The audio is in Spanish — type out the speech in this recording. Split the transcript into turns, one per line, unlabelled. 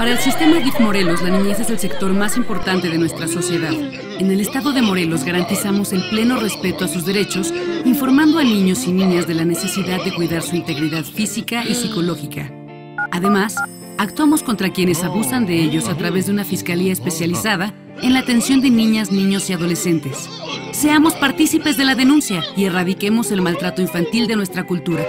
Para el sistema DIF Morelos, la niñez es el sector más importante de nuestra sociedad. En el estado de Morelos garantizamos el pleno respeto a sus derechos, informando a niños y niñas de la necesidad de cuidar su integridad física y psicológica. Además, actuamos contra quienes abusan de ellos a través de una fiscalía especializada en la atención de niñas, niños y adolescentes. Seamos partícipes de la denuncia y erradiquemos el maltrato infantil de nuestra cultura.